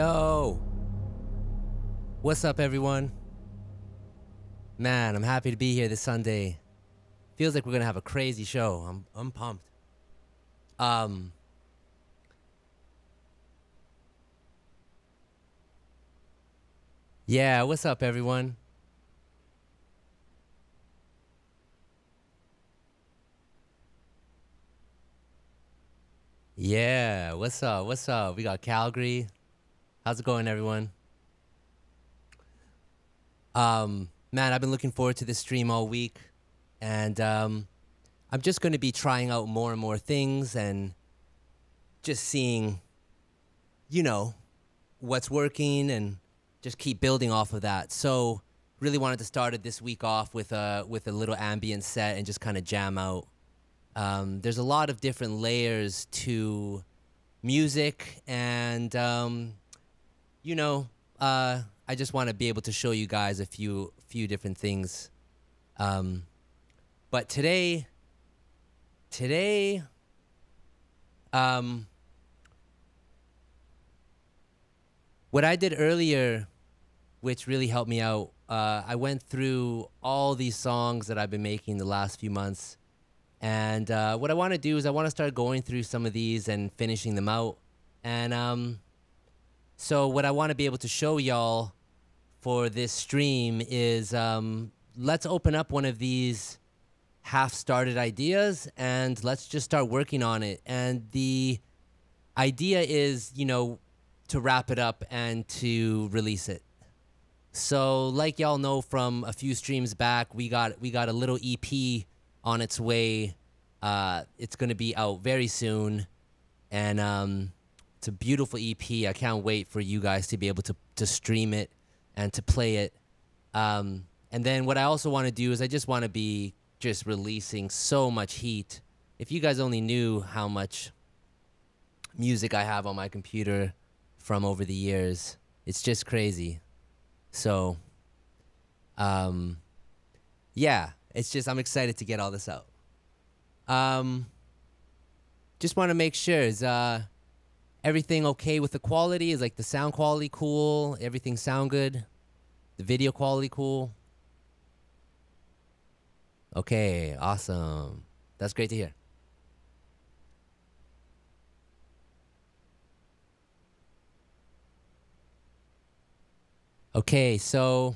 Yo! What's up, everyone? Man, I'm happy to be here this Sunday. Feels like we're gonna have a crazy show. I'm I'm pumped. Um. Yeah, what's up, everyone? Yeah, what's up? What's up? We got Calgary. How's it going, everyone? Um, man, I've been looking forward to this stream all week, and um, I'm just going to be trying out more and more things and just seeing, you know, what's working and just keep building off of that. So, really wanted to start it this week off with a with a little ambient set and just kind of jam out. Um, there's a lot of different layers to music, and um, you know, uh, I just want to be able to show you guys a few few different things. Um, but today, today, um, what I did earlier, which really helped me out, uh, I went through all these songs that I've been making the last few months. And uh, what I want to do is I want to start going through some of these and finishing them out. And um, so what I want to be able to show y'all for this stream is um, let's open up one of these half-started ideas and let's just start working on it. And the idea is, you know, to wrap it up and to release it. So, like y'all know from a few streams back, we got we got a little EP on its way. Uh, it's gonna be out very soon, and um, it's a beautiful EP. I can't wait for you guys to be able to to stream it and to play it. Um, and then what I also want to do is I just want to be just releasing so much heat. If you guys only knew how much music I have on my computer from over the years, it's just crazy. So, um, yeah, it's just I'm excited to get all this out. Um, just want to make sure is uh everything okay with the quality? Is like the sound quality cool? Everything sound good? The video quality cool? Okay, awesome. That's great to hear. Okay, so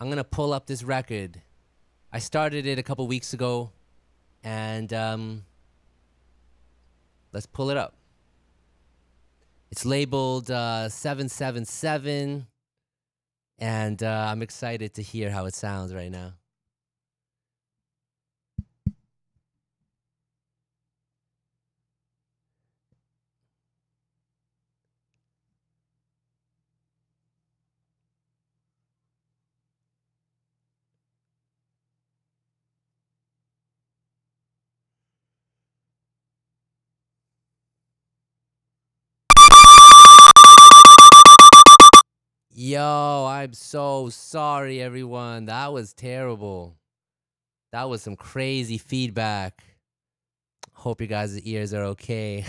I'm gonna pull up this record. I started it a couple weeks ago, and um, Let's pull it up. It's labeled uh, 777, and uh, I'm excited to hear how it sounds right now. Yo, I'm so sorry, everyone. That was terrible. That was some crazy feedback. Hope you guys' ears are okay.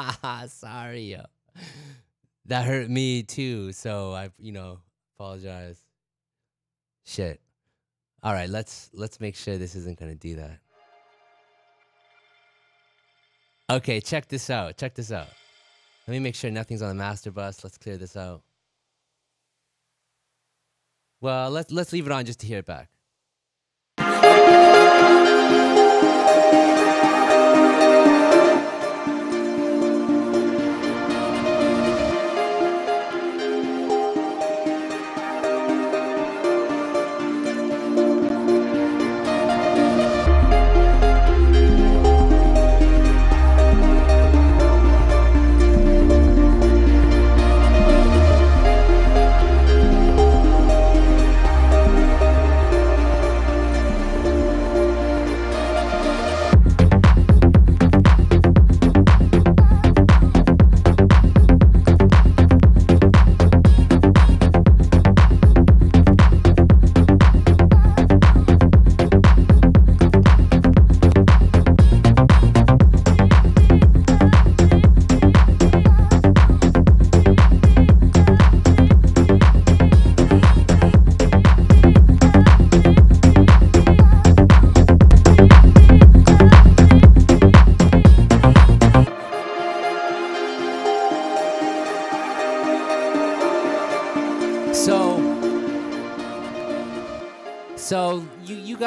sorry, yo. That hurt me too. So I, you know, apologize. Shit. All right, let's let's make sure this isn't gonna do that. Okay, check this out. Check this out. Let me make sure nothing's on the master bus. Let's clear this out. Well, let's let's leave it on just to hear it back.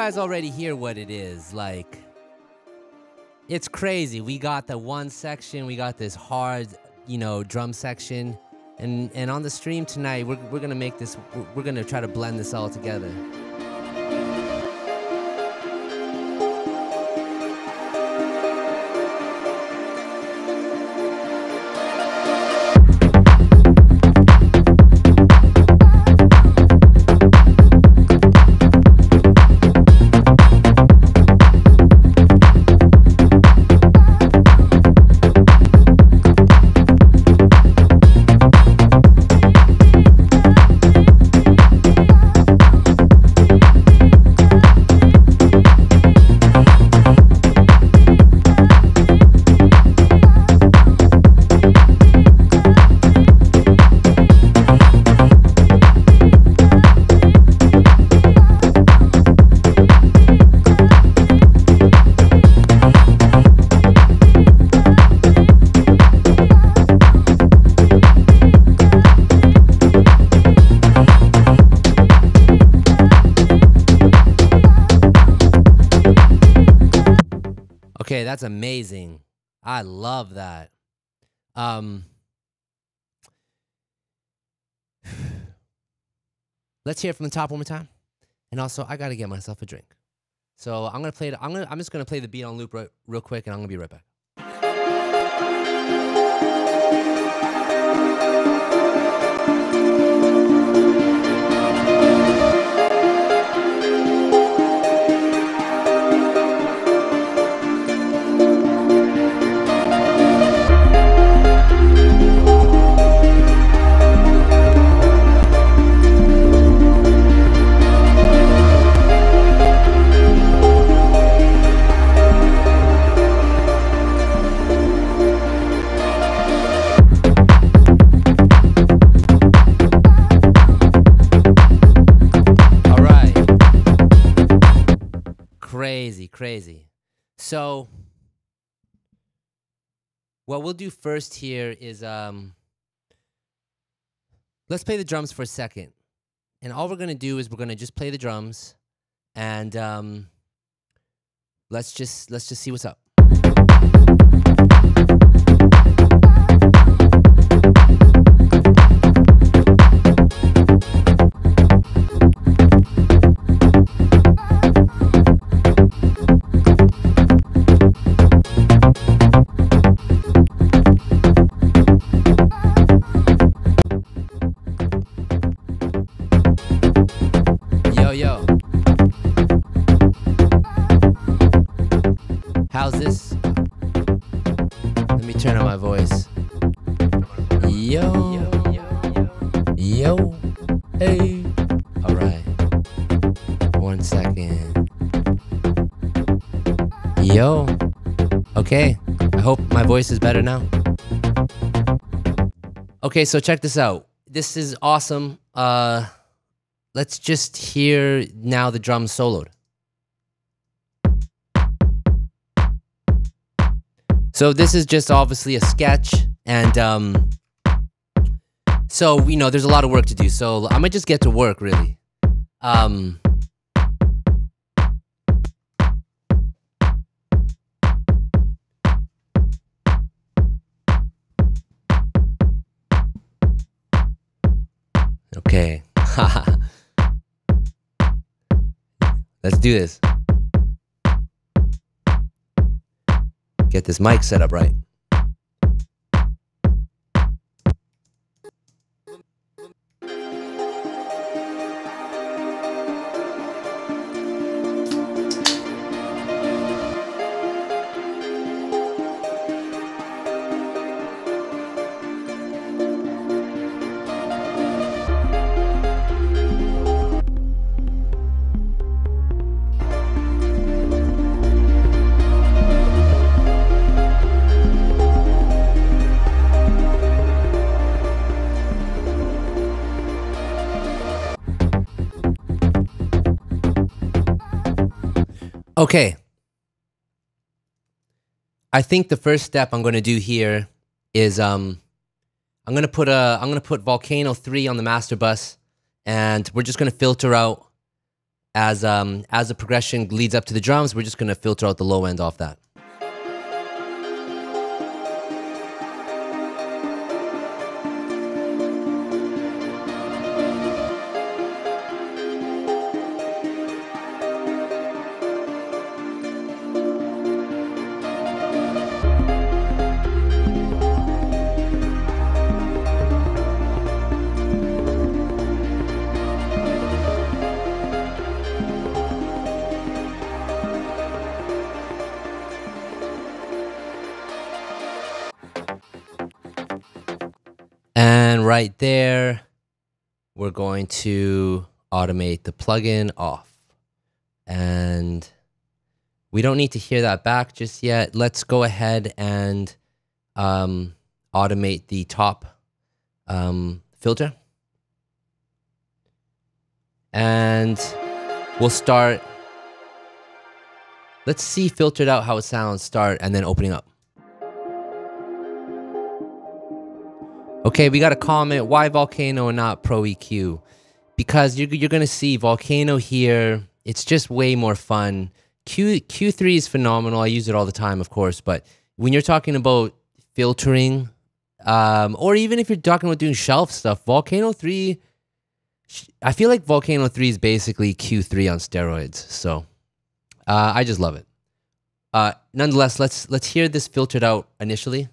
Guys already hear what it is like. It's crazy. We got the one section. We got this hard, you know, drum section, and and on the stream tonight, we're we're gonna make this. We're, we're gonna try to blend this all together. That's amazing. I love that. Um, let's hear it from the top one more time. And also, I gotta get myself a drink. So I'm gonna play. The, I'm gonna. I'm just gonna play the beat on loop right, real quick, and I'm gonna be right back. Crazy, crazy. So what we'll do first here is um let's play the drums for a second. And all we're gonna do is we're gonna just play the drums and um let's just let's just see what's up. Yo. Yo. Hey. All right. One second. Yo. Okay. I hope my voice is better now. Okay, so check this out. This is awesome. Uh let's just hear now the drums soloed. So this is just obviously a sketch, and um, so you know there's a lot of work to do. So I'm gonna just get to work, really. Um, okay. Let's do this. Get this mic set up right. I think the first step I'm going to do here is um, I'm going to put a I'm going to put Volcano 3 on the master bus and we're just going to filter out as um, as the progression leads up to the drums, we're just going to filter out the low end off that. Right there, we're going to automate the plugin off. And we don't need to hear that back just yet. Let's go ahead and um, automate the top um, filter. And we'll start. Let's see filtered out how it sounds start and then opening up. Okay, we got a comment. Why Volcano and not Pro-Q? Because you're, you're going to see Volcano here. It's just way more fun. Q, Q3 is phenomenal. I use it all the time, of course. But when you're talking about filtering, um, or even if you're talking about doing shelf stuff, Volcano 3, I feel like Volcano 3 is basically Q3 on steroids. So uh, I just love it. Uh, nonetheless, let's let's hear this filtered out initially.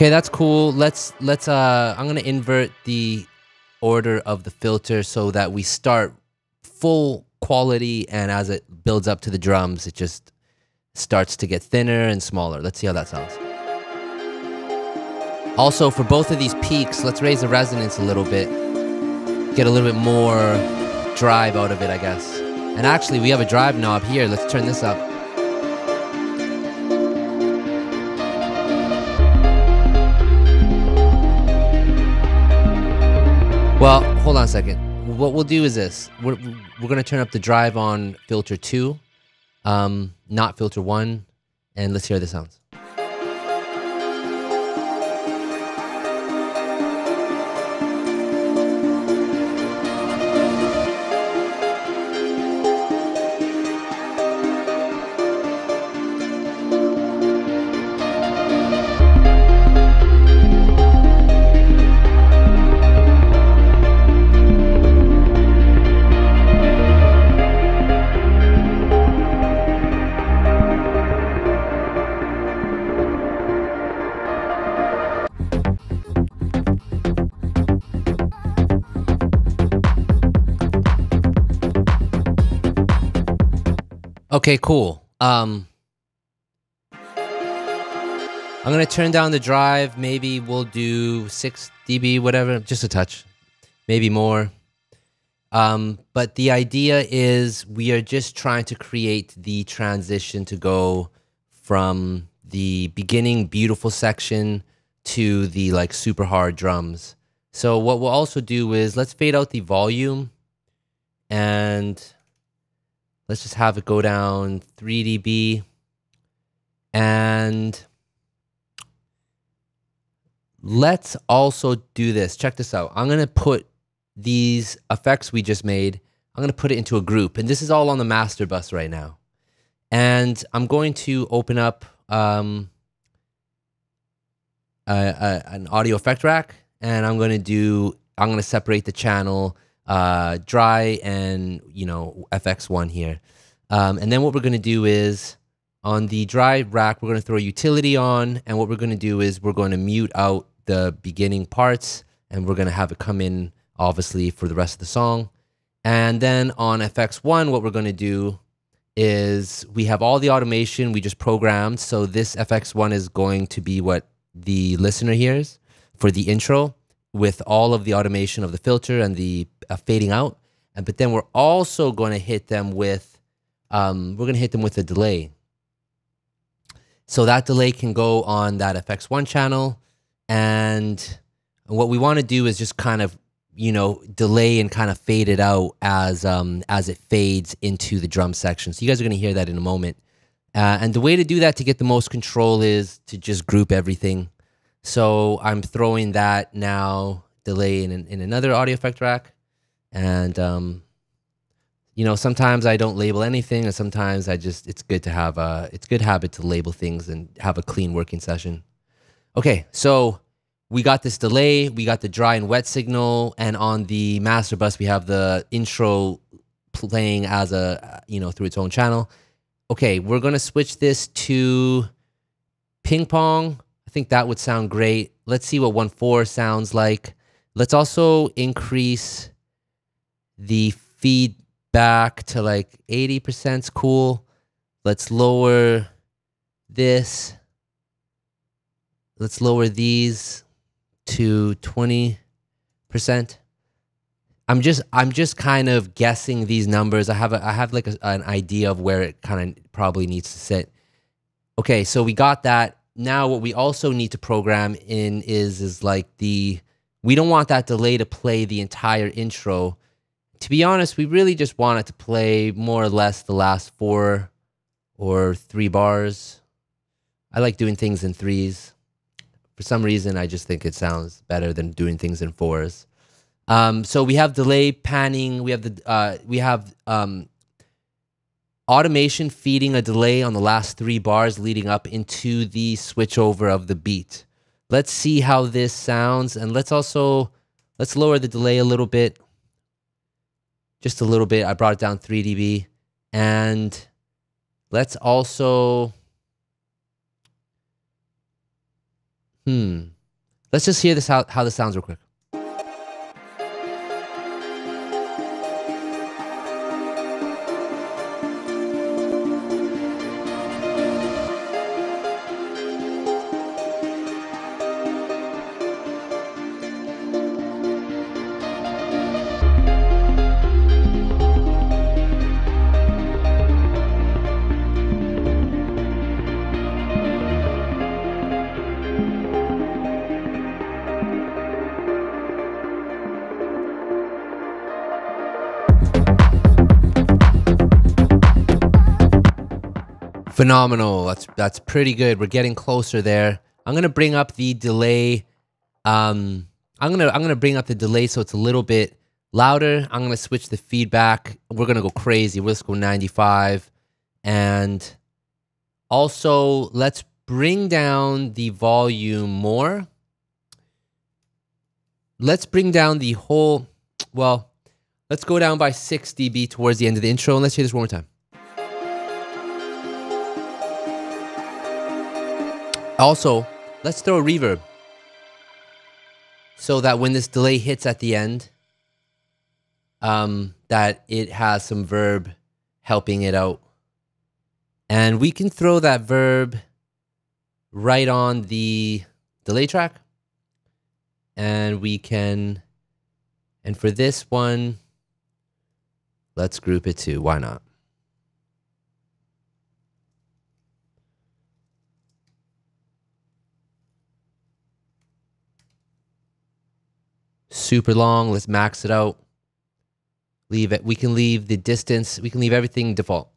Okay, that's cool. Let's let's uh I'm to invert the order of the filter so that we start full quality and as it builds up to the drums it just starts to get thinner and smaller. Let's see how that sounds. Also, for both of these peaks, let's raise the resonance a little bit. Get a little bit more drive out of it, I guess. And actually, we have a drive knob here. Let's turn this up. Well, hold on a second. What we'll do is this. We're, we're going to turn up the drive on filter 2, um, not filter 1, and let's hear the sounds. Okay, cool. Um, I'm gonna turn down the drive. Maybe we'll do six dB, whatever, just a touch, maybe more. Um, but the idea is we are just trying to create the transition to go from the beginning beautiful section to the like super hard drums. So what we'll also do is let's fade out the volume and let's just have it go down 3 dB and let's also do this. Check this out. I'm going to put these effects we just made, I'm going to put it into a group. And this is all on the master bus right now. And I'm going to open up um, an audio effect rack. And I'm going to do, I'm going to separate the channel uh, dry and, you know, FX1 here. Um, and then what we're going to do is on the dry rack, we're going to throw utility on. And what we're going to do is we're going to mute out the beginning parts and we're going to have it come in obviously for the rest of the song. And then on FX1, what we're going to do is we have all the automation we just programmed. So this FX1 is going to be what the listener hears for the intro with all of the automation of the filter and the uh, fading out. And but then we're also going to hit them with um, we're going to hit them with a delay. So that delay can go on that FX1 channel. And what we want to do is just kind of you know, delay and kind of fade it out as um, as it fades into the drum section. So you guys are going to hear that in a moment. Uh, and the way to do that to get the most control is to just group everything. So I'm throwing that now delay in, in another audio effect rack. And, um, you know, sometimes I don't label anything and sometimes I just, it's good to have a, it's good habit to label things and have a clean working session. Okay. So we got this delay, we got the dry and wet signal, and on the master bus we have the intro playing as a you know through its own channel. Okay, we're gonna switch this to ping pong. I think that would sound great. Let's see what one four sounds like. Let's also increase the feedback to like 80% is cool. Let's lower this. Let's lower these to 20%. I'm just I'm just kind of guessing these numbers. I have a, I have like a, an idea of where it kind of probably needs to sit. Okay, so we got that. Now what we also need to program in is is like the we don't want that delay to play the entire intro. To be honest, we really just want it to play more or less the last four or three bars. I like doing things in threes for some reason, I just think it sounds better than doing things in fours. Um, so we have delay panning. We have the uh, we have um, automation feeding a delay on the last three bars leading up into the switchover of the beat. Let's see how this sounds, and let's also let's lower the delay a little bit, just a little bit. I brought it down three dB, and let's also Hmm. Let's just hear this how, how this sounds real quick. Phenomenal. That's that's pretty good. We're getting closer there. I'm gonna bring up the delay. Um, I'm gonna I'm gonna bring up the delay so it's a little bit louder. I'm gonna switch the feedback. We're gonna go crazy. Let's go 95, and also let's bring down the volume more. Let's bring down the whole. Well, let's go down by 6 dB towards the end of the intro, and let's hear this one more time. Also, let's throw a reverb so that when this delay hits at the end, um, that it has some verb helping it out. And we can throw that verb right on the delay track. And we can, and for this one, let's group it too. Why not? Super long. Let's max it out. Leave it. We can leave the distance. We can leave everything default.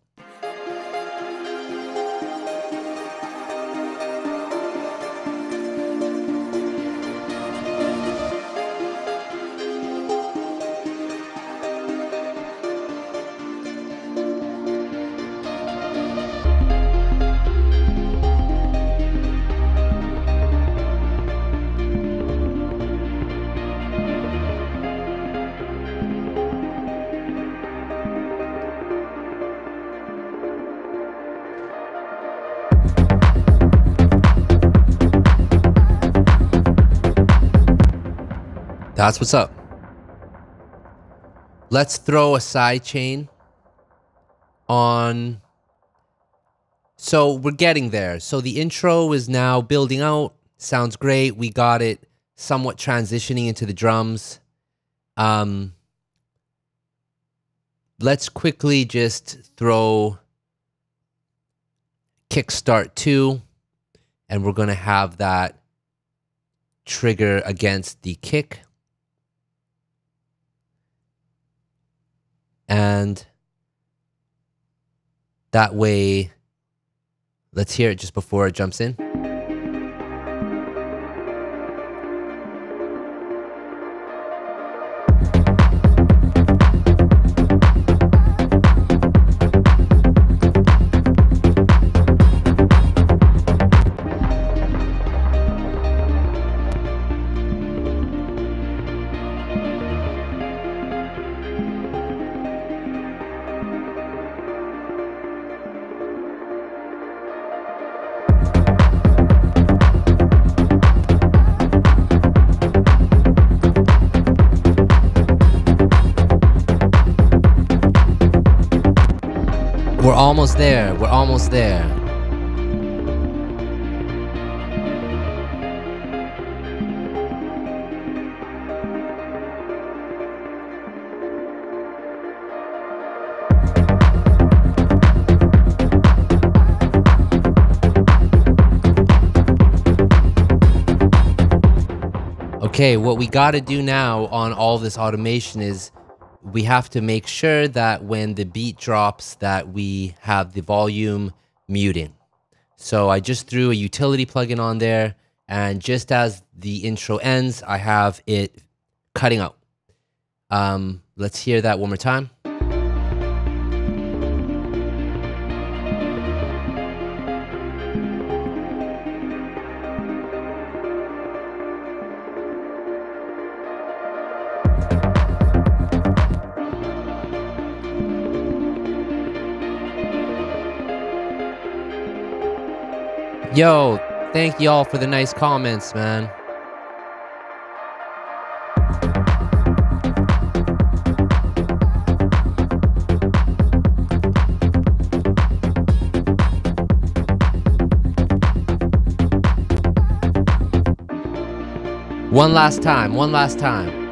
That's what's up. Let's throw a side chain on. So we're getting there. So the intro is now building out. Sounds great. We got it somewhat transitioning into the drums. Um, let's quickly just throw kickstart 2 and we're going to have that trigger against the kick And that way, let's hear it just before it jumps in. Almost there. We're almost there. Okay, what we got to do now on all this automation is we have to make sure that when the beat drops that we have the volume muting. So I just threw a utility plugin on there and just as the intro ends, I have it cutting out. Um, let's hear that one more time. Yo, thank y'all for the nice comments, man. One last time, one last time.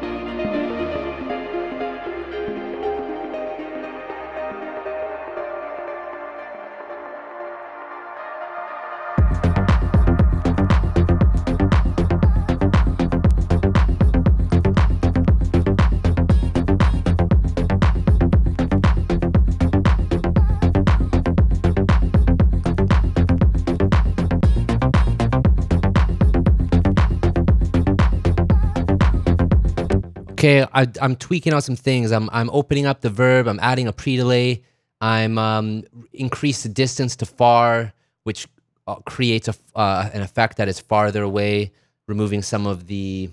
Okay, I, am tweaking out some things. I'm, I'm opening up the verb. I'm adding a pre-delay. I'm um, increase the distance to far, which uh, creates a, uh, an effect that is farther away, removing some of the,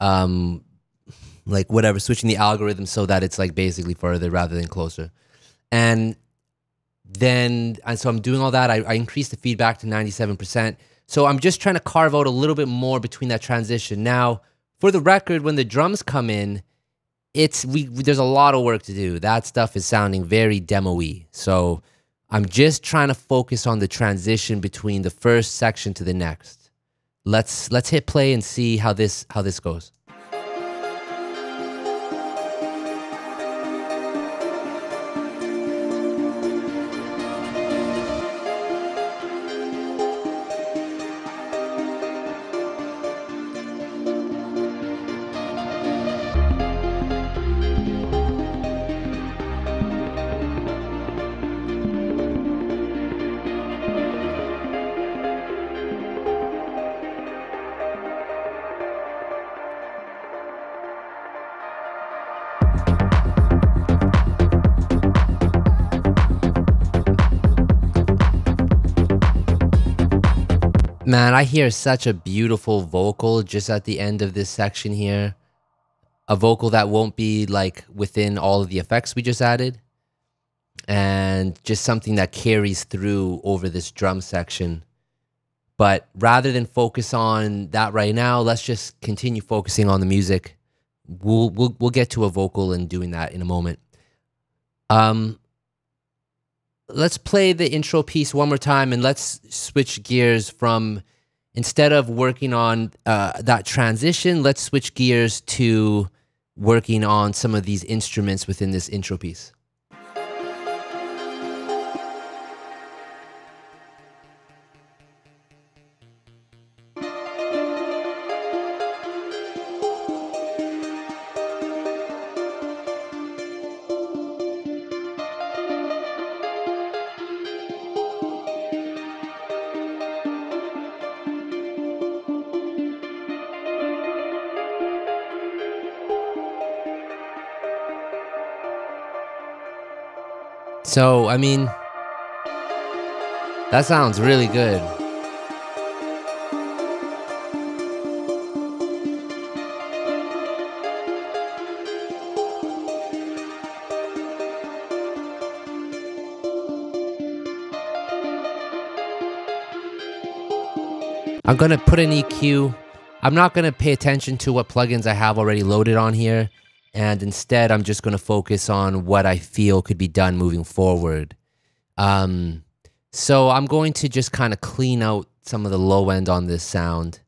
um, like whatever, switching the algorithm so that it's like basically further rather than closer. And then, and so I'm doing all that. I, I increased the feedback to 97%. So I'm just trying to carve out a little bit more between that transition. Now, for the record, when the drums come in, it's we there's a lot of work to do. That stuff is sounding very demo-y. So I'm just trying to focus on the transition between the first section to the next. Let's let's hit play and see how this how this goes. Man, I hear such a beautiful vocal just at the end of this section here. A vocal that won't be like within all of the effects we just added. And just something that carries through over this drum section. But rather than focus on that right now, let's just continue focusing on the music. We'll we'll we'll get to a vocal and doing that in a moment. Um let's play the intro piece one more time and let's switch gears from instead of working on uh, that transition let's switch gears to working on some of these instruments within this intro piece So, I mean, that sounds really good. I'm going to put an EQ. I'm not going to pay attention to what plugins I have already loaded on here. And instead, I'm just going to focus on what I feel could be done moving forward. Um, so I'm going to just kind of clean out some of the low end on this sound.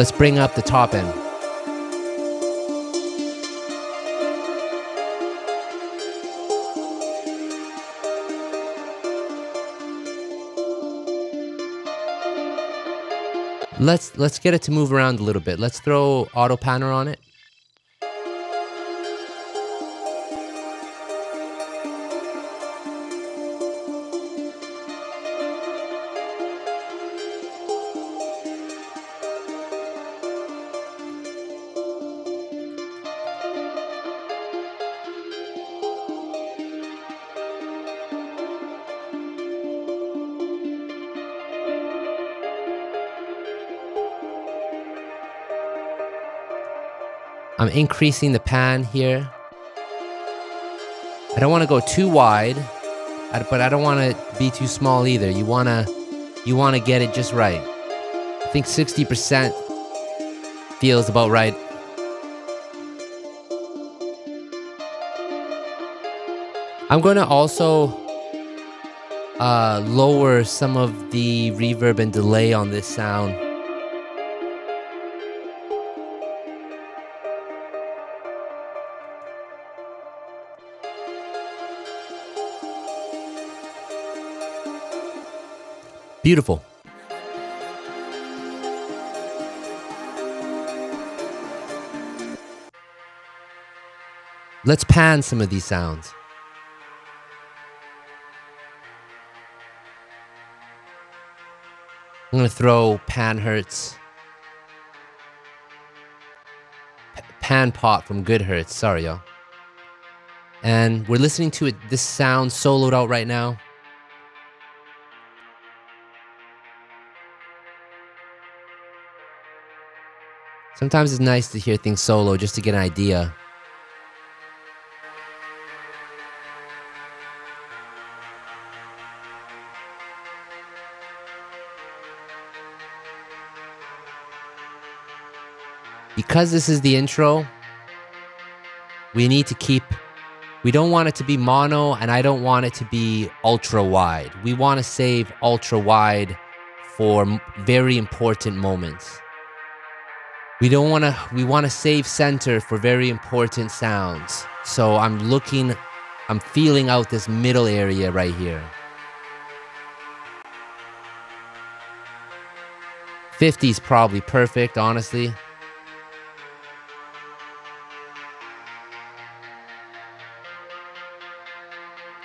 Let's bring up the top end. Let's let's get it to move around a little bit. Let's throw auto panner on it. I'm increasing the pan here. I don't want to go too wide, but I don't want to be too small either. You want to you want to get it just right. I think 60% feels about right. I'm going to also uh, lower some of the reverb and delay on this sound. Beautiful. Let's pan some of these sounds. I'm going to throw pan hertz. PanPot from Goodhertz. Sorry, y'all. And we're listening to it. This sound soloed out right now. Sometimes it's nice to hear things solo just to get an idea. Because this is the intro, we need to keep we don't want it to be mono and I don't want it to be ultra wide. We want to save ultra wide for very important moments. We don't want to we want to save center for very important sounds. So I'm looking I'm feeling out this middle area right here. 50 is probably perfect, honestly.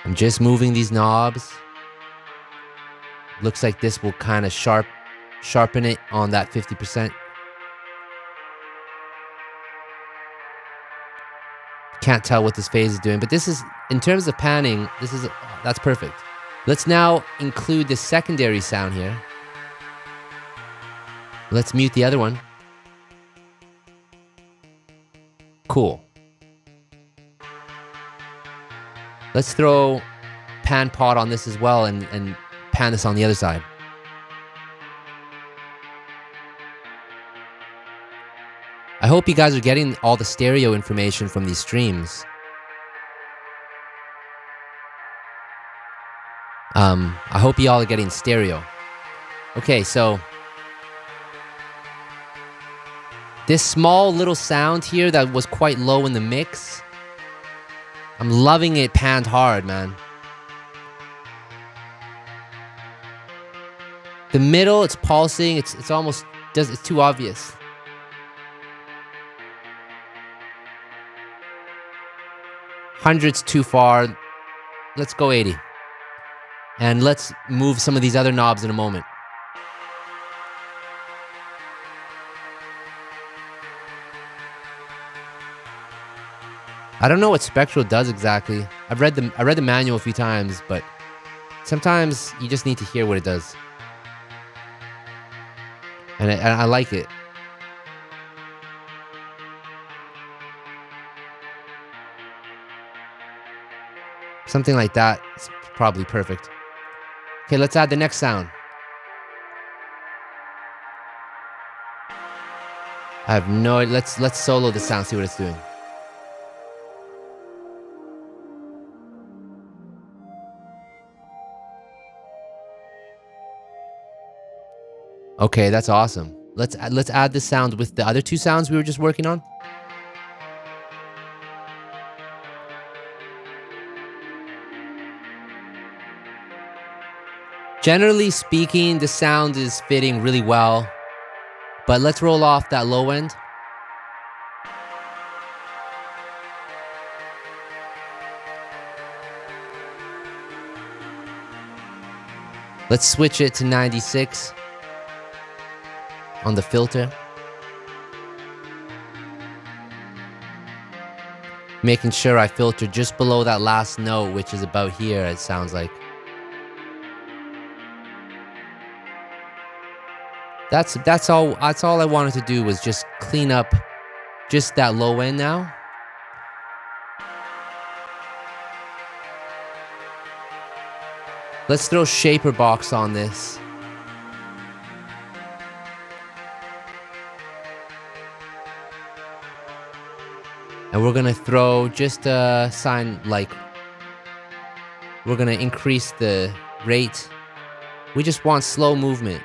I'm just moving these knobs. Looks like this will kind of sharp, sharpen it on that 50%. Can't tell what this phase is doing, but this is, in terms of panning, this is, that's perfect. Let's now include the secondary sound here. Let's mute the other one. Cool. Let's throw PanPot on this as well and, and pan this on the other side. I hope you guys are getting all the stereo information from these streams. Um, I hope you all are getting stereo. Okay, so this small little sound here that was quite low in the mix I'm loving it panned hard, man. The middle, it's pulsing. It's it's almost does it's too obvious. Hundreds too far. Let's go 80. And let's move some of these other knobs in a moment. I don't know what Spectral does exactly. I've read the I read the manual a few times, but sometimes you just need to hear what it does, and I, and I like it. Something like that is probably perfect. Okay, let's add the next sound. I have no. Let's let's solo the sound. See what it's doing. Okay, that's awesome. Let's let's add the sound with the other two sounds we were just working on. Generally speaking, the sound is fitting really well, but let's roll off that low end. Let's switch it to 96 on the filter. Making sure I filter just below that last note, which is about here, it sounds like. That's that's all that's all I wanted to do was just clean up just that low end now. Let's throw ShaperBox on this. And we're gonna throw just a sign like we're gonna increase the rate. We just want slow movement.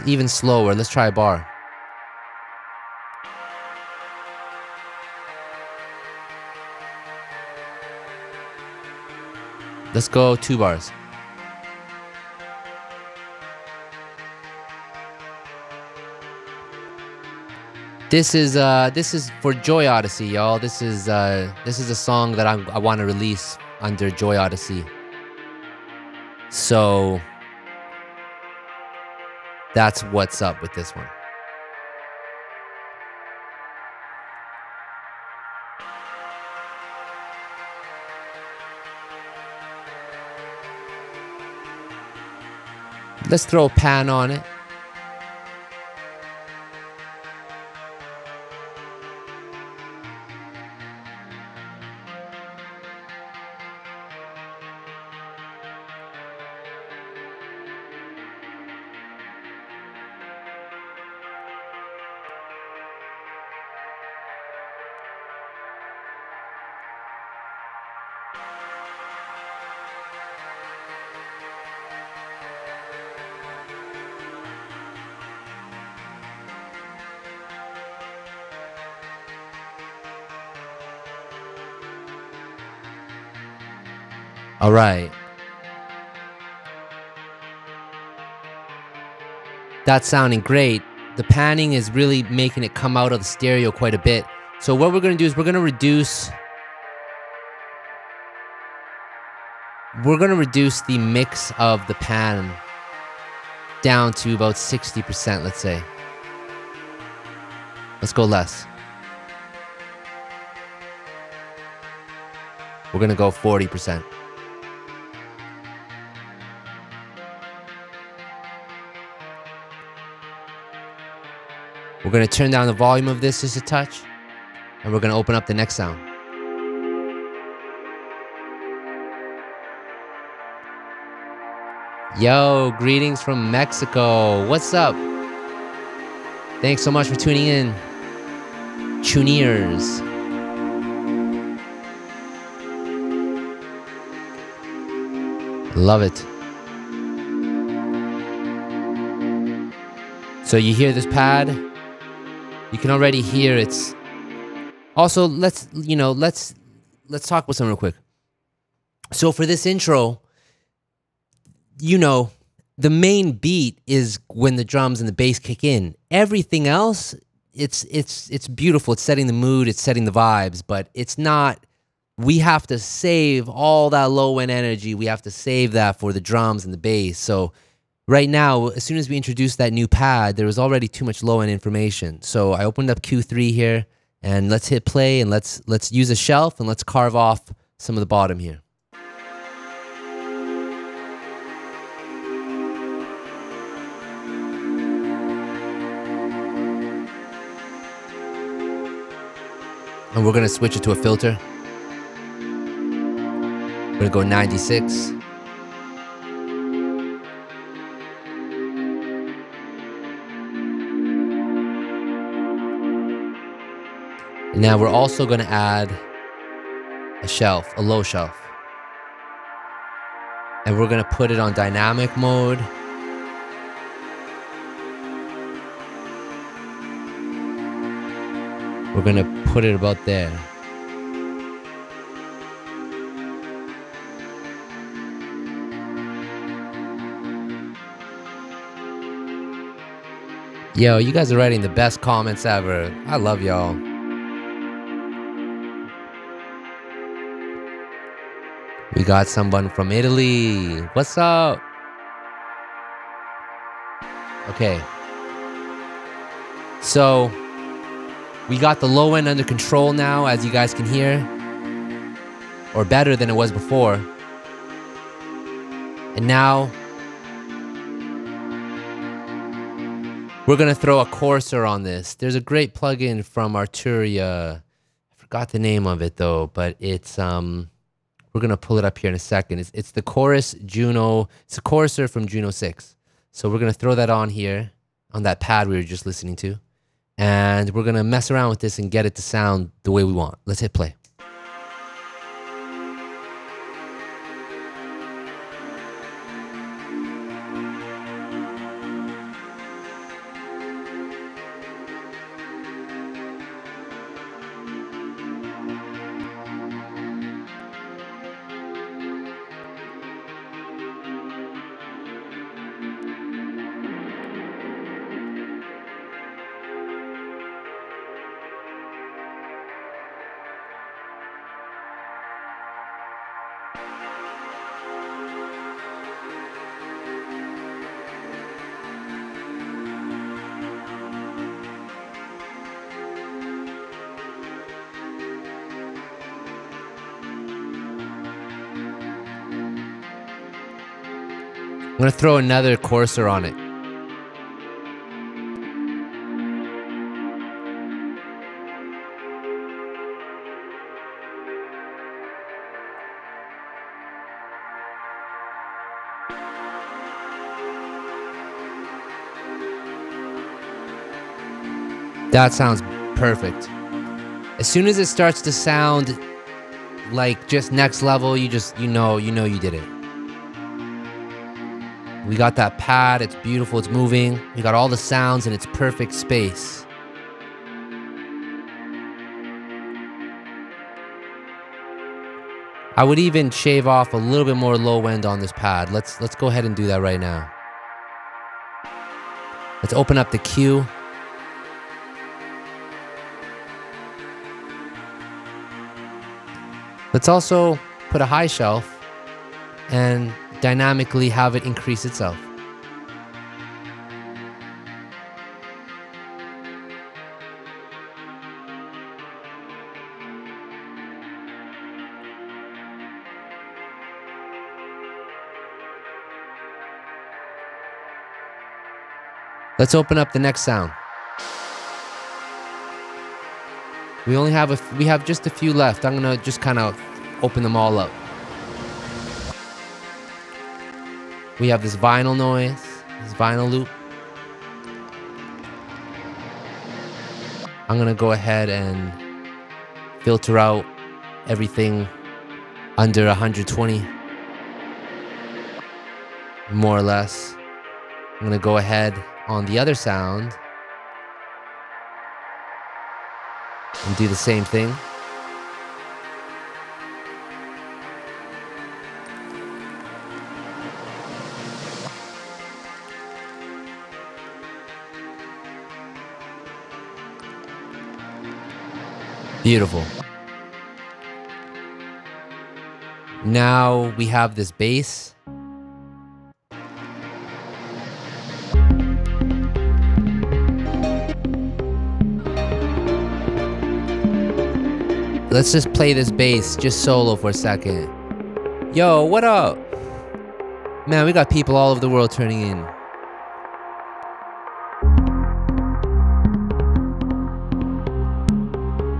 Even slower. Let's try a bar. Let's go two bars. This is uh this is for Joy Odyssey, y'all. This is uh this is a song that I'm, I want to release under Joy Odyssey. So that's what's up with this one. Let's throw a pan on it. That's sounding great. The panning is really making it come out of the stereo quite a bit. So what we're to do is we're to reduce we're to reduce the mix of the pan down to about 60%, let's say. Let's go less. We're to go 40%. We're to turn down the volume of this just a touch, and we're to open up the next sound. Yo, greetings from Mexico. What's up? Thanks so much for tuning in. Tuneers. Love it. So you hear this pad? You can already hear it's. Also, let's you know let's let's talk with someone real quick. So for this intro, you know, the main beat is when the drums and the bass kick in. Everything else, it's it's it's beautiful. It's setting the mood. It's setting the vibes. But it's not. We have to save all that low end energy. We have to save that for the drums and the bass. So right now, as soon as we introduced that new pad, there was already too much low end information. So I opened up Q3 here and let's hit play and let's let's use a shelf and let's carve off some of the bottom here. And we're gonna switch it to a filter. We're gonna go 96. Now we're also going to add a shelf, a low shelf. And we're going to put it on dynamic mode. We're going to put it about there. Yo, you guys are writing the best comments ever. I love y'all. We got someone from Italy. What's up? Okay. So, we got the low end under control now, as you guys can hear. Or better than it was before. And now, we're going to throw a chorus on this. There's a great plugin from Arturia. I forgot the name of it though, but it's um we're gonna pull it up here in a second. It's, it's the chorus Juno. It's a chorus from Juno 6. So we're gonna throw that on here on that pad we were just listening to, and we're gonna mess around with this and get it to sound the way we want. Let's hit play. Gonna throw another chorus on it. That sounds perfect. As soon as it starts to sound like just next level, you just you know, you know you did it. We got that pad, it's beautiful, it's moving. We got all the sounds in its perfect space. I would even shave off a little bit more low end on this pad. Let's let's go ahead and do that right now. Let's open up the cue. Let's also put a high shelf and dynamically have it increase itself. Let's open up the next sound. We only have a we have just a few left. I'm gonna just kind of open them all up. We have this vinyl noise, this vinyl loop. I'm gonna go ahead and filter out everything under 120, more or less. I'm gonna go ahead on the other sound and do the same thing. Beautiful. Now we have this bass. Let's just play this bass just solo for a second. Yo, what up? Man, we got people all over the world turning in.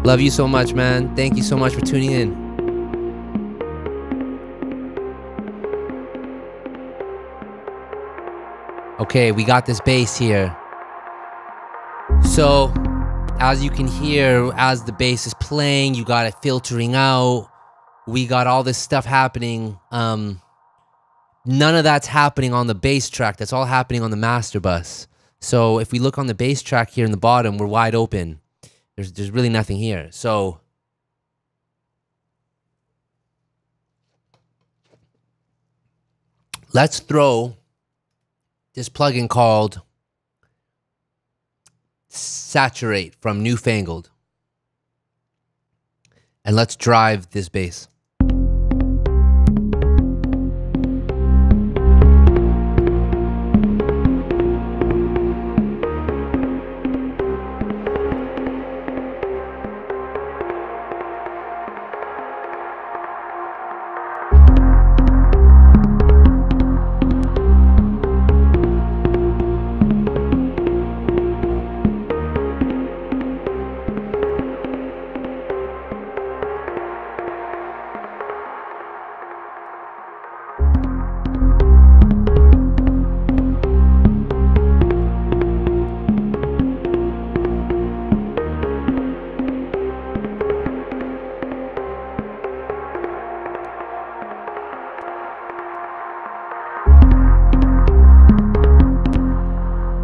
Love you so much, man. Thank you so much for tuning in. Okay, we got this bass here. So, as you can hear, as the bass is playing, you got it filtering out. We got all this stuff happening. Um, none of that's happening on the bass track. That's all happening on the master bus. So if we look on the bass track here in the bottom, we're wide open. There's there's really nothing here. So let's throw this plugin called Saturate from Newfangled. And let's drive this bass.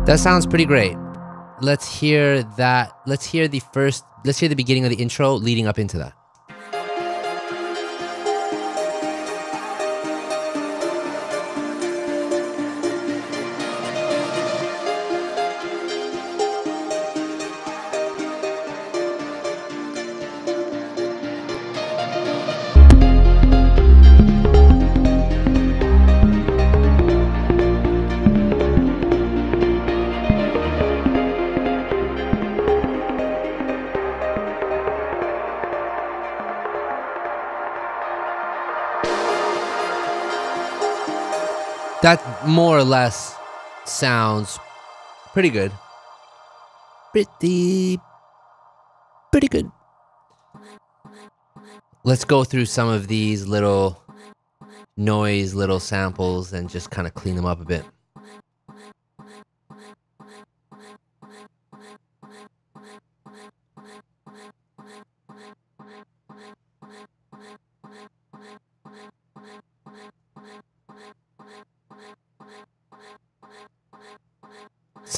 That sounds pretty great. Let's hear that. Let's hear the first, let's hear the beginning of the intro leading up into that. More or less sounds pretty good. Pretty, pretty good. Let's go through some of these little noise, little samples, and just kind of clean them up a bit.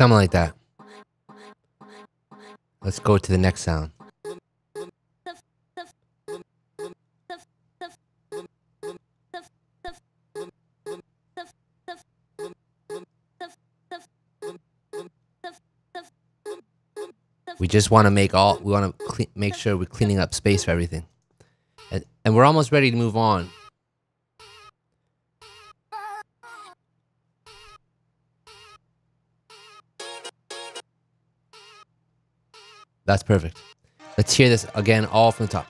Something like that. Let's go to the next sound. We just want to make all we want to make sure we're cleaning up space for everything, and, and we're almost ready to move on. That's perfect. Let's hear this again, all from the top.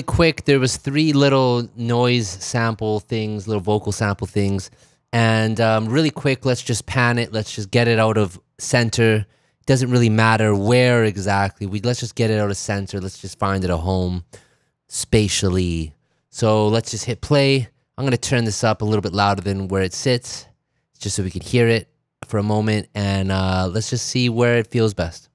Really quick there was three little noise sample things little vocal sample things. And um, really quick let's just pan it. Let's just get it out of center. Doesn't really matter where exactly. We let's just get it out of center. Let's just find it a home spatially. So let's just hit play. I'm going to turn this up a little bit louder than where it sits just so we can hear it for a moment. And uh, let's just see where it feels best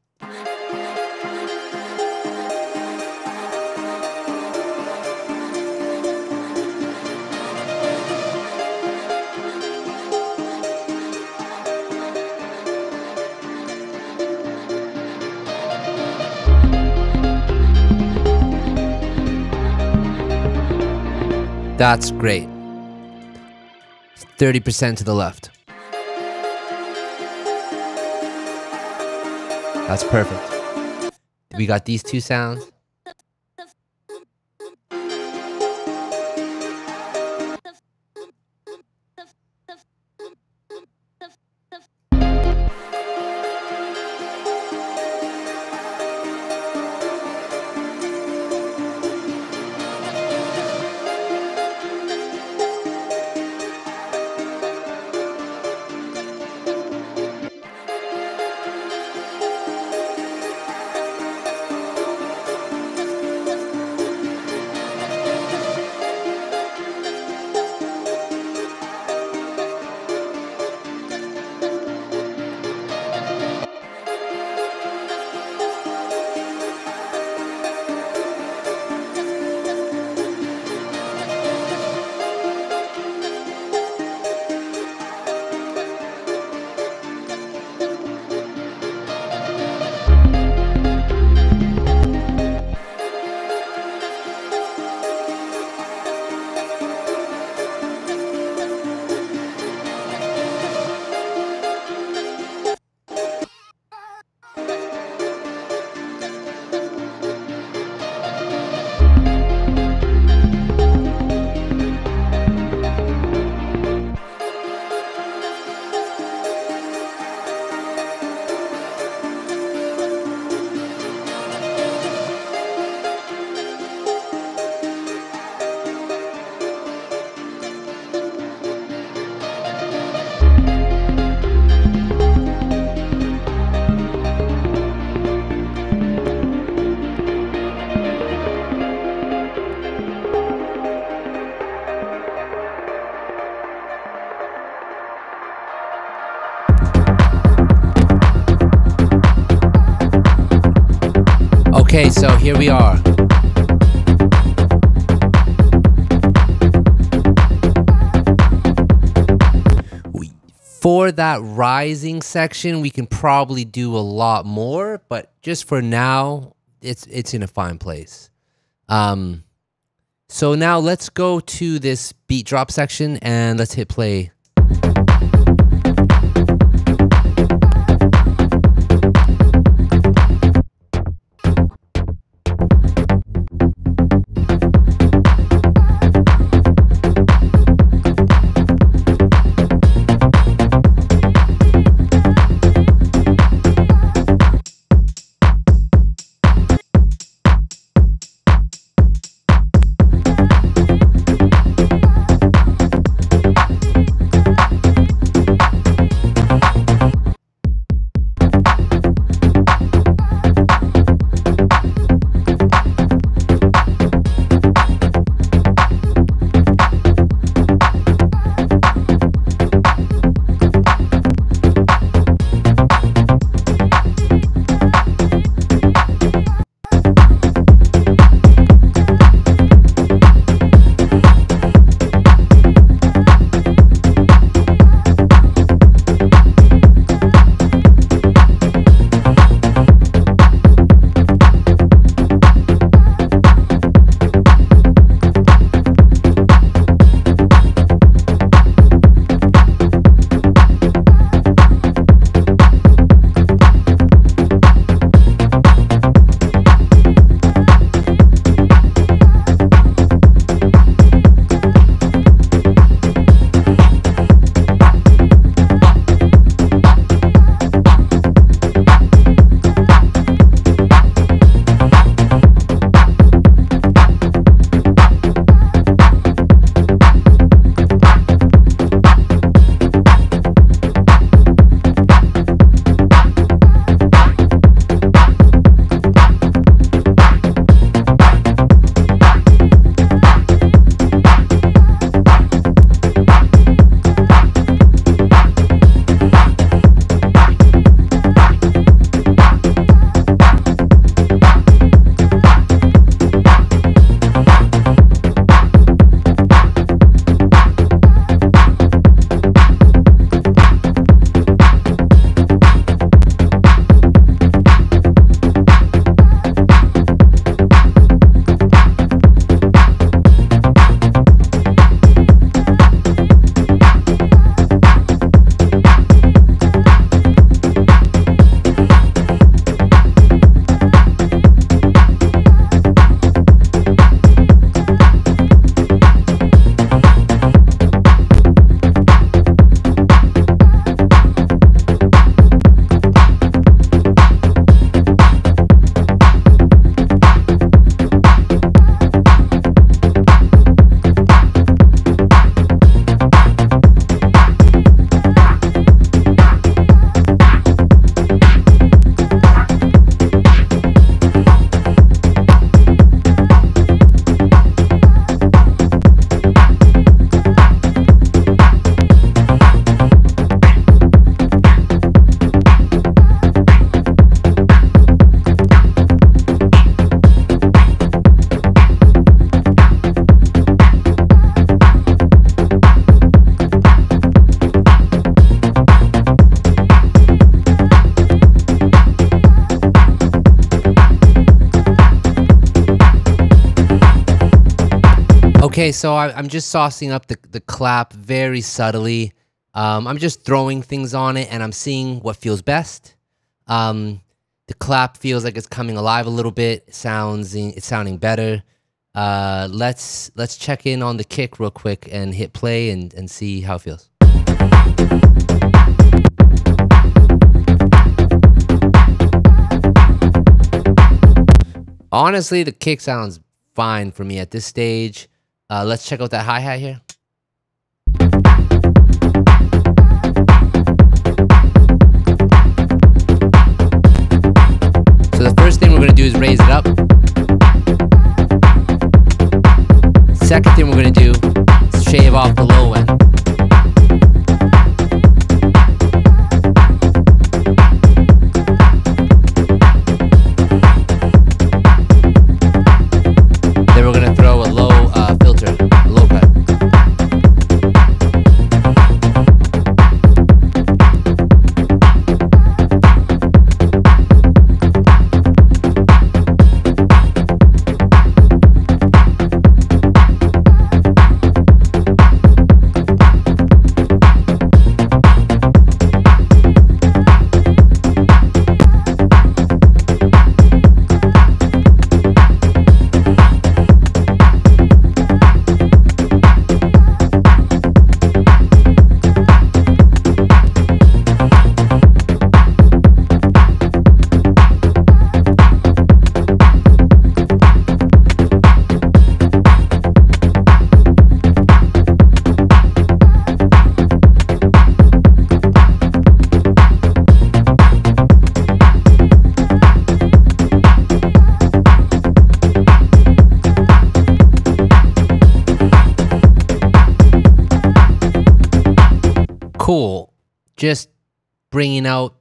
That's great. 30% to the left. That's perfect. We got these two sounds. Okay, so here we are. for that rising section, we can probably do a lot more, but just for now, it's it's in a fine place. Um, so now let's go to this beat drop section and let's hit play. Okay, so I, am just saucing up the, the clap very subtly. Um, I'm just throwing things on it and I'm seeing what feels best. Um, the clap feels like it's coming alive a little bit. It sounds it's sounding better. Uh, let's let's check in on the kick real quick and hit play and, and see how it feels. Honestly, the kick sounds fine for me at this stage. Uh, let's check out that hi-hat here. So the first thing we're going to do is raise it up. Second thing we're going to do is shave off the low end.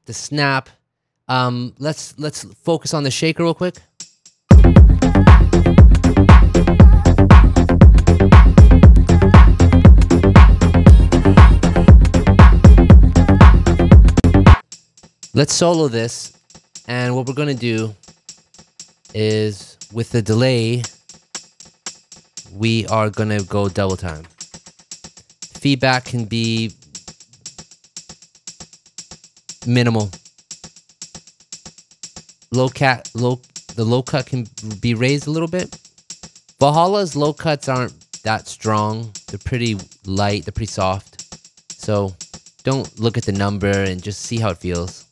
The snap. Um, let's let's focus on the shaker real quick. Let's solo this, and what we're gonna do is with the delay, we are gonna go double time. Feedback can be minimal. Low cat, low, the low cut can be raised a little bit. Valhalla's low cuts aren't that strong. They're pretty light. They're pretty soft. So don't look at the number and just see how it feels.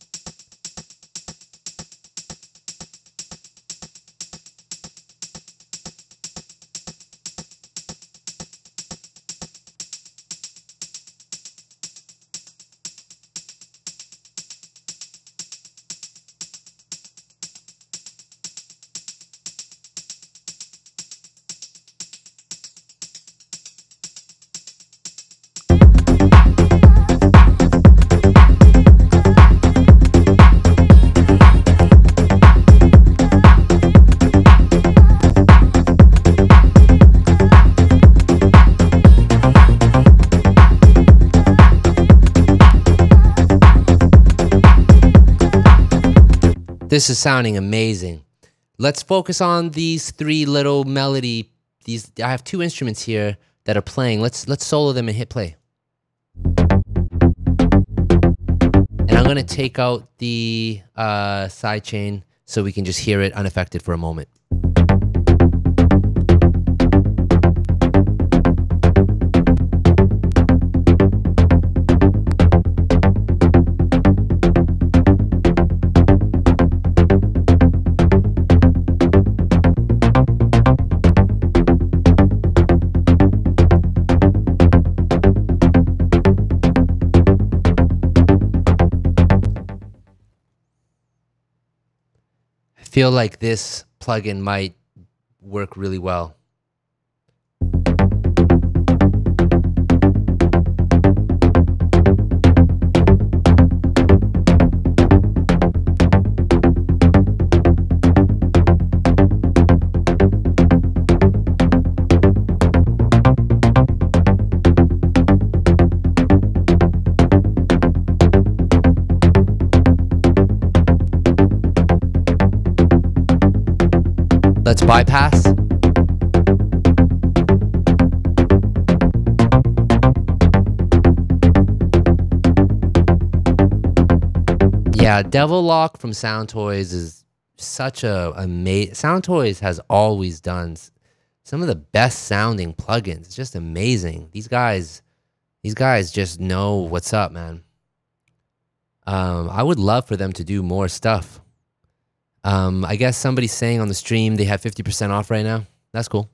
This is sounding amazing. Let's focus on these three little melody. These I have two instruments here that are playing. Let's let's solo them and hit play. And I'm gonna take out the uh, side chain so we can just hear it unaffected for a moment. Feel like this plugin might work really well. Let's bypass. Yeah, Devil-Loc from Soundtoys is such a amazing. Soundtoys has always done some of the best sounding plugins. It's just amazing. These guys, these guys just know what's up, man. Um, I would love for them to do more stuff. Um, I guess somebody's saying on the stream they have 50% off right now. That's cool.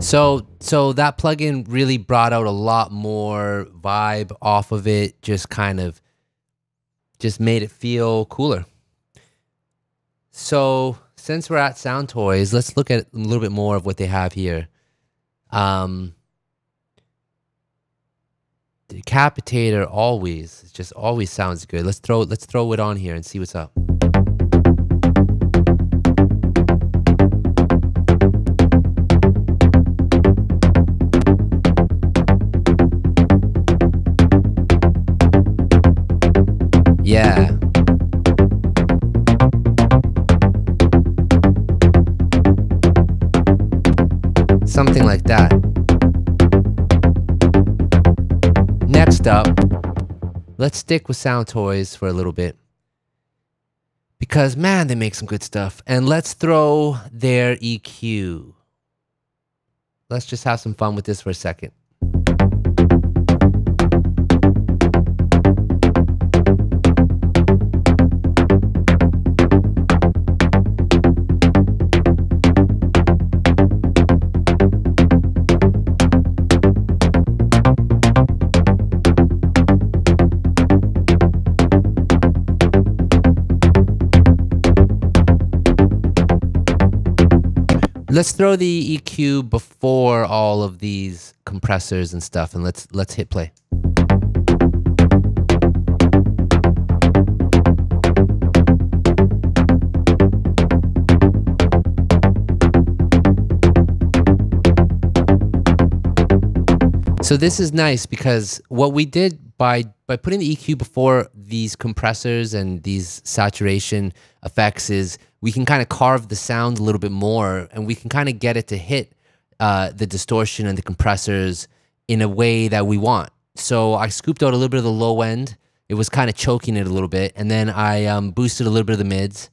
So so that plugin really brought out a lot more vibe off of it, just kind of just made it feel cooler. So since we're at Soundtoys, let's look at a little bit more of what they have here. Um, Decapitator always just always sounds good. Let's throw let's throw it on here and see what's up. Yeah. Something like that. Next up, let's stick with Soundtoys for a little bit. Because man, they make some good stuff. And let's throw their EQ. Let's just have some fun with this for a second. Let's throw the EQ before all of these compressors and stuff, and let's let's hit play. So this is nice because what we did by by putting the EQ before these compressors and these saturation effects is we can kind of carve the sound a little bit more and we can kind of get it to hit uh, the distortion and the compressors in a way that we want. So I scooped out a little bit of the low end. It was kind of choking it a little bit. And then I um, boosted a little bit of the mids.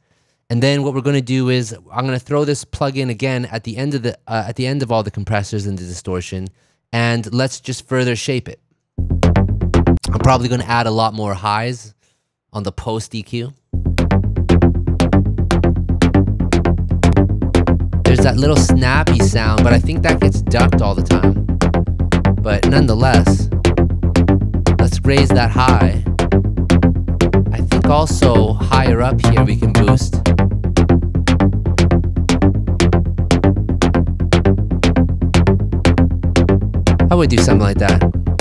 And then what we're going to do is I'm going to throw this plug in again at the end of the uh, at the end of all the compressors and the distortion and let's just further shape it. I'm probably going to add a lot more highs on the post EQ. There's that little snappy sound, but I think that gets ducked all the time. But nonetheless, let's raise that high. I think also higher up here we can boost. I would do something like that.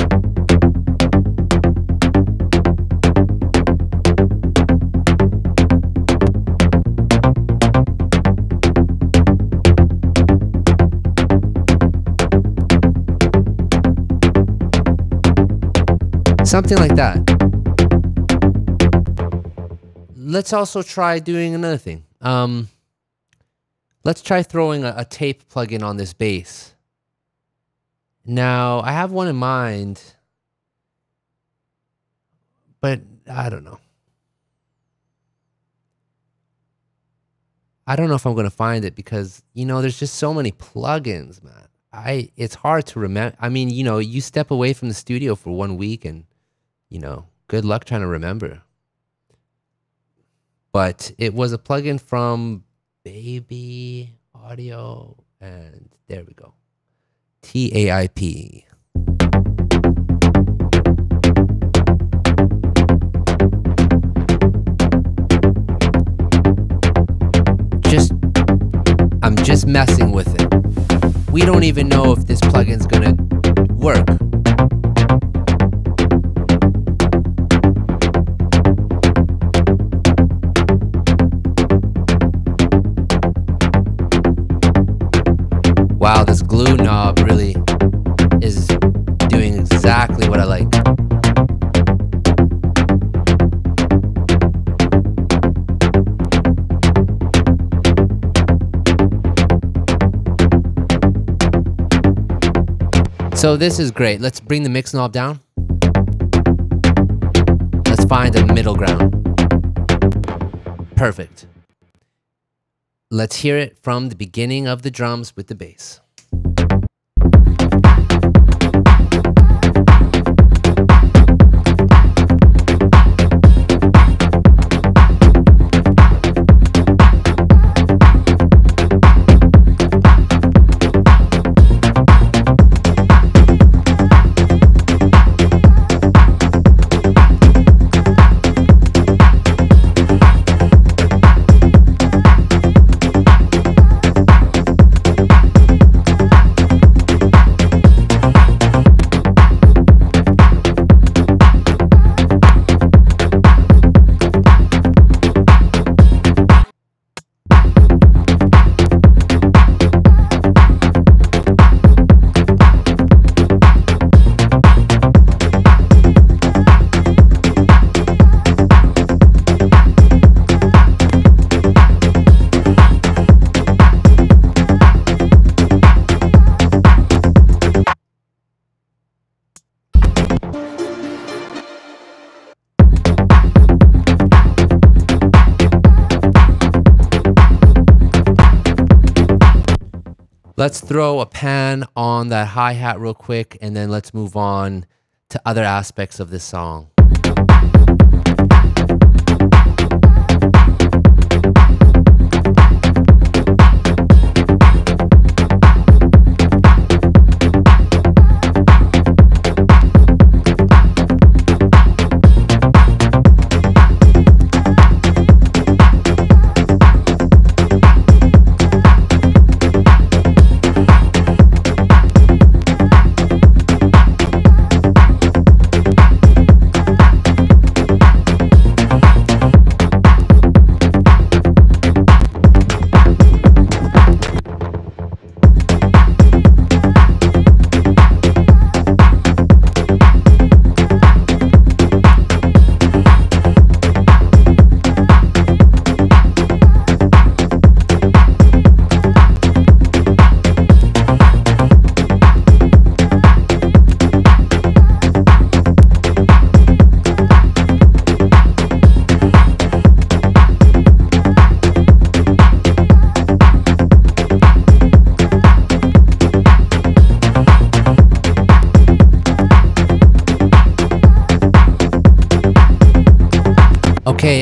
Something like that. Let's also try doing another thing. Um, let's try throwing a, a tape plugin on this bass. Now, I have one in mind, but I don't know. I don't know if I'm going to find it because, you know, there's just so many plugins, man. I it's hard to remember. I mean, you know, you step away from the studio for one week and, you know, good luck trying to remember. But it was a plugin from Baby Audio and there we go. T A I P. Just, I'm just messing with it. We don't even know if this plugin's gonna work. Wow, this glue knob really is doing exactly what I like. So this is great. Let's bring the mix knob down. Let's find a middle ground. Perfect. Let's hear it from the beginning of the drums with the bass. Throw a pan on that hi-hat real quick and then let's move on to other aspects of this song.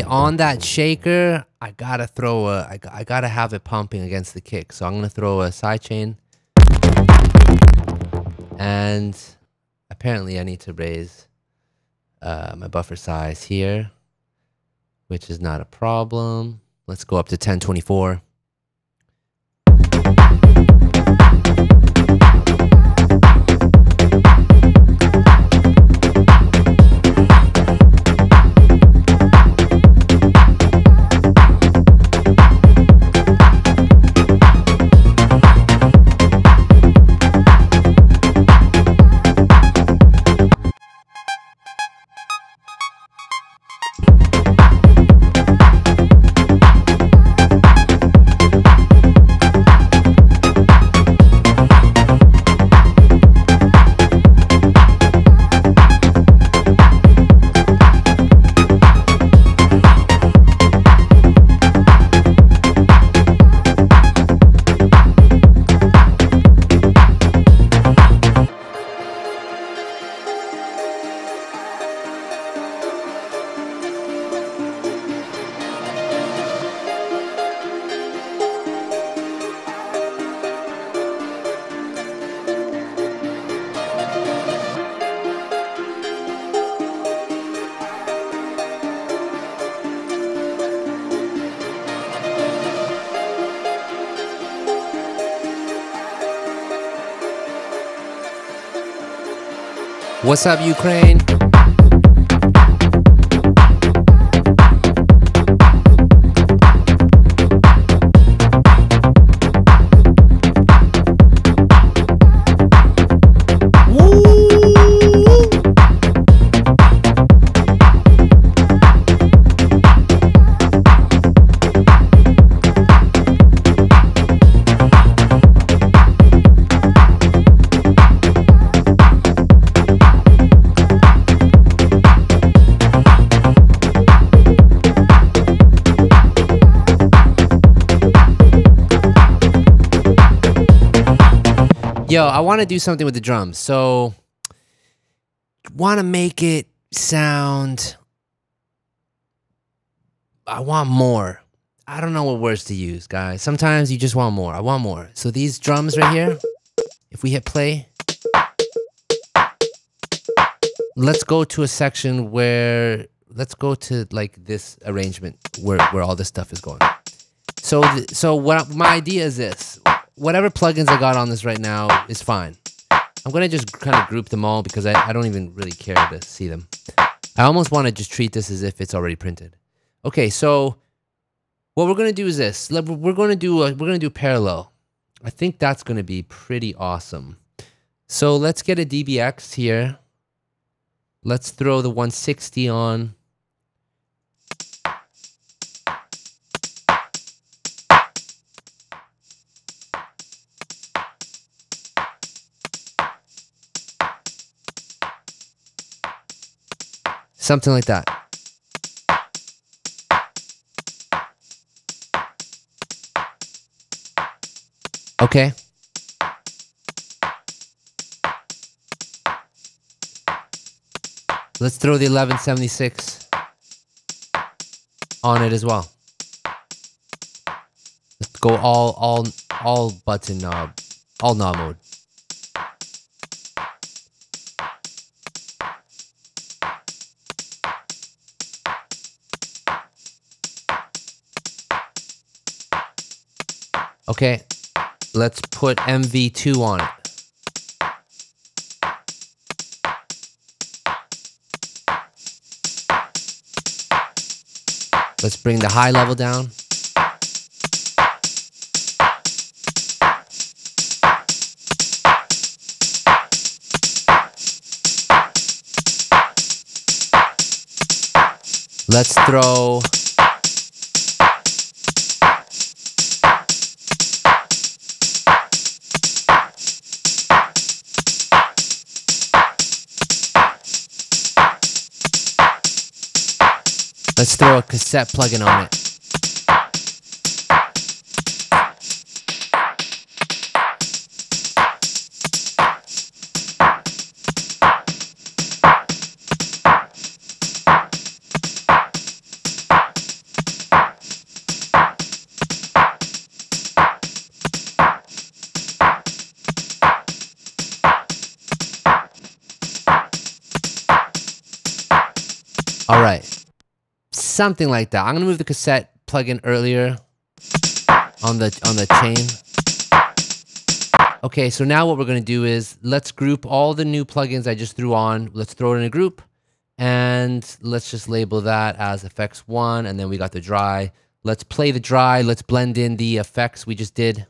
On that shaker, I gotta throw a, I, I gotta have it pumping against the kick. So I'm gonna throw a sidechain. And apparently I need to raise uh, my buffer size here, which is not a problem. Let's go up to 1024. What's up, Ukraine? Yo, I want to do something with the drums. So, want to make it sound. I want more. I don't know what words to use, guys. Sometimes you just want more. I want more. So, these drums right here, if we hit play, let's go to a section where. Let's go to like this arrangement where, where all this stuff is going. So, so what my idea is this whatever plugins I got on this right now is fine. I'm gonna just kind of group them all because I, I don't even really care to see them. I almost want to just treat this as if it's already printed. Okay, so what we're gonna do is this. We're gonna do a, we're gonna do parallel. I think that's gonna be pretty awesome. So let's get a DBX here. Let's throw the 160 on. Something like that. Okay. Let's throw the 1176 on it as well. Let's go all all all button knob, all knob mode. Okay, let's put MV2 on it. Let's bring the high level down. Let's throw Let's throw a cassette plugin on it. Something like that. I'm gonna move the cassette plug-in earlier on the on the chain. Okay, so now what we're gonna do is let's group all the new plugins I just threw on. Let's throw it in a group and let's just label that as effects one and then we got the dry. Let's play the dry. Let's blend in the effects we just did.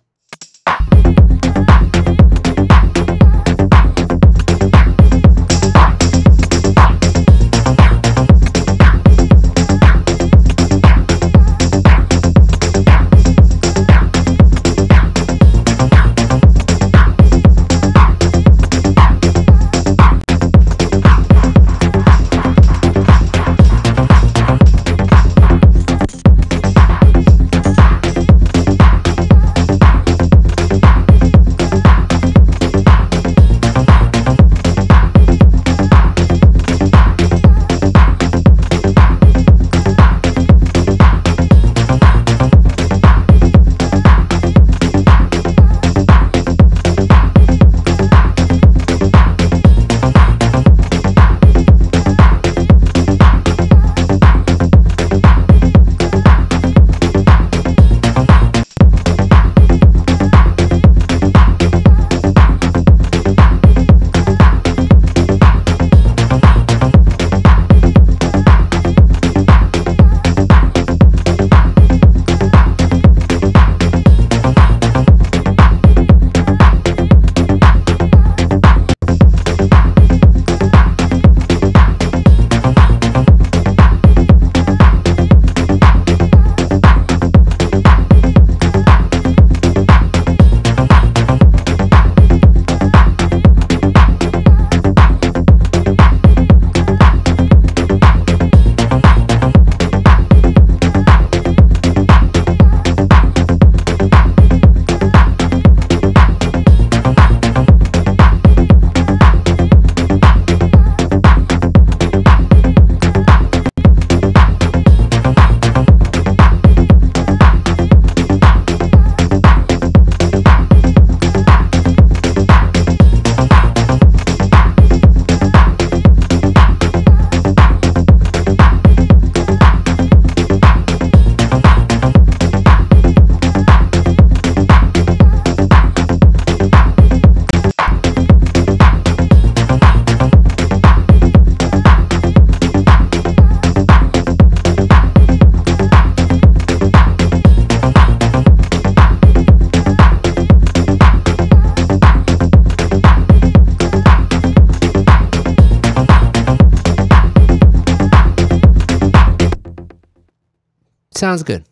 Sounds good.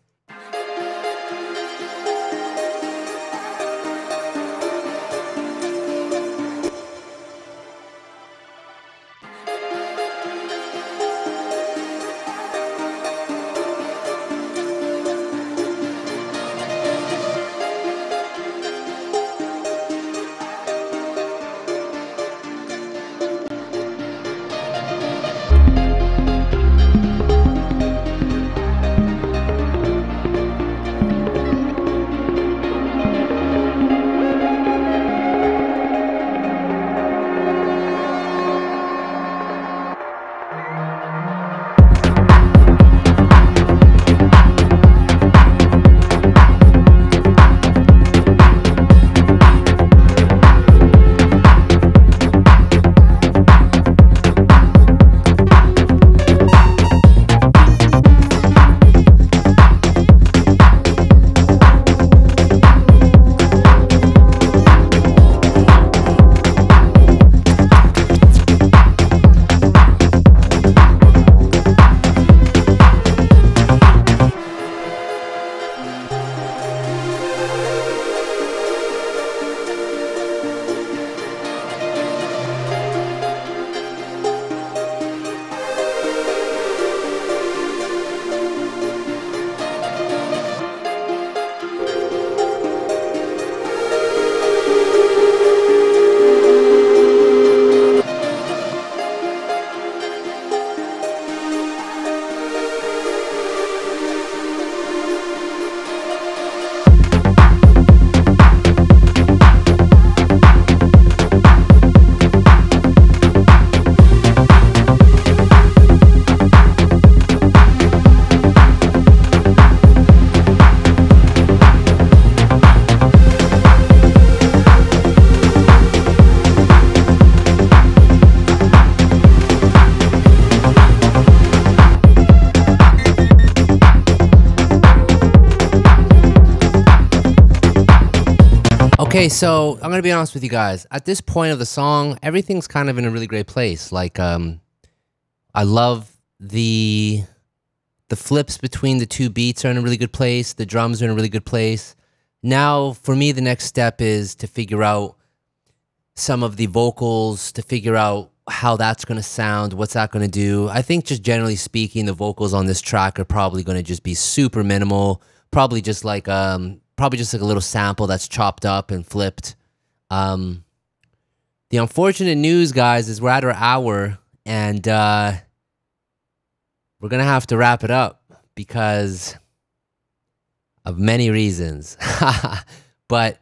Okay, so I'm gonna be honest with you guys. At this point of the song, everything's kind of in a really great place. Like, um, I love the the flips between the two beats are in a really good place. The drums are in a really good place. Now, for me, the next step is to figure out some of the vocals, to figure out how that's going to sound, what's that going to do. I think just generally speaking, the vocals on this track are probably going to just be super minimal, probably just like um probably just like a little sample that's chopped up and flipped. Um the unfortunate news, guys, is we're at our hour and uh we're going to have to wrap it up because of many reasons. but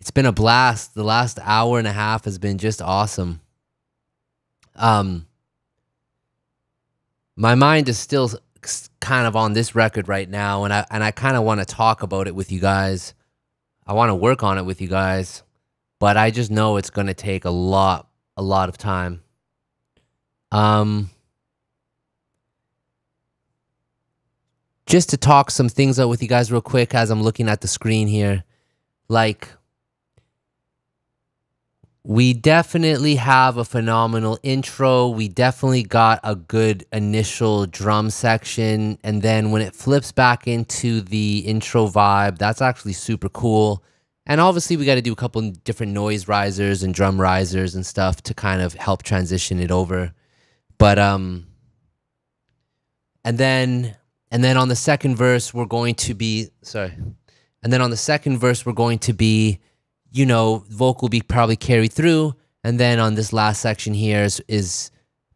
it's been a blast. The last hour and a half has been just awesome. Um, my mind is still kind of on this record right now, and I and I kind of want to talk about it with you guys. I want to work on it with you guys, but I just know it's going to take a lot, a lot of time. Um, just to talk some things out with you guys real quick as I'm looking at the screen here, like we definitely have a phenomenal intro. We definitely got a good initial drum section. And then when it flips back into the intro vibe, that's actually super cool. And obviously, we got to do a couple different noise risers and drum risers and stuff to kind of help transition it over. But, um, and then, and then on the second verse, we're going to be, sorry. And then on the second verse, we're going to be you know, vocal be probably carried through. And then on this last section here is, is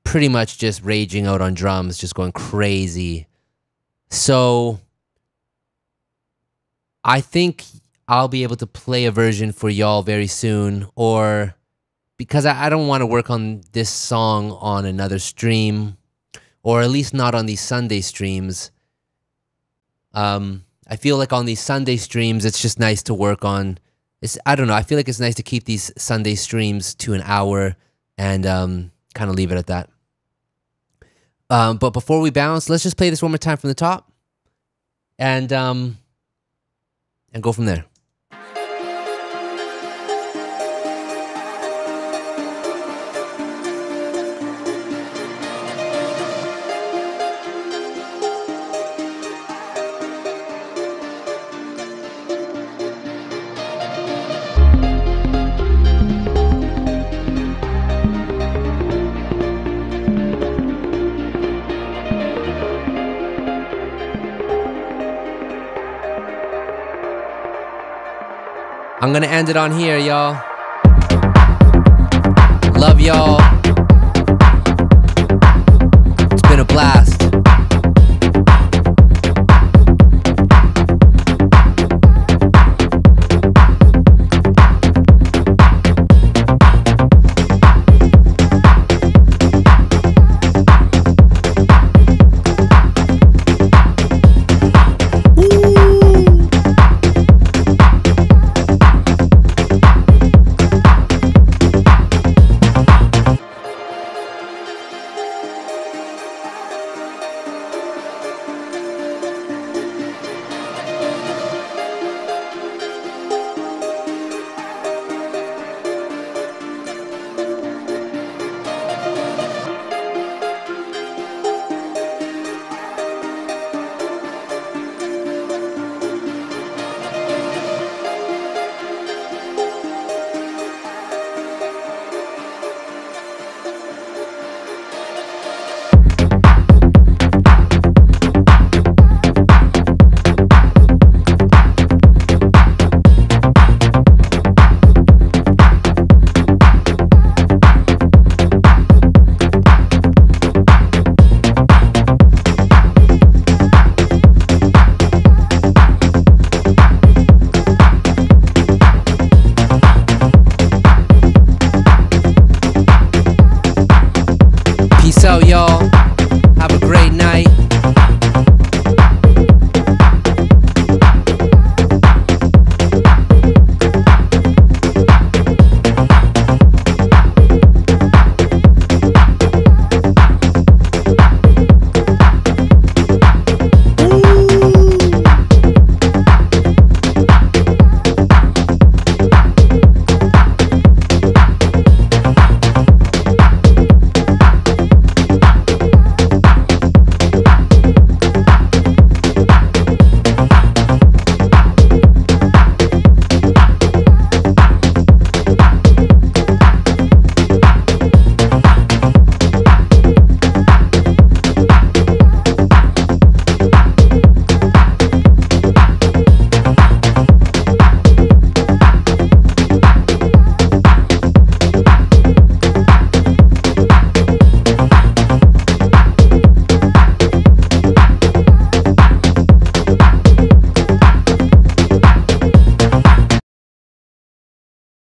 pretty much just raging out on drums, just going crazy. So I think I'll be able to play a version for y'all very soon, or because I, I don't want to work on this song on another stream, or at least not on these Sunday streams. Um, I feel like on these Sunday streams, it's just nice to work on it's I don't know. I feel like it's nice to keep these Sunday streams to an hour and um, kind of leave it at that. Um, but before we bounce, let's just play this one more time from the top, and um, and go from there. I'm to end it on here, y'all. Love y'all. It's been a blast.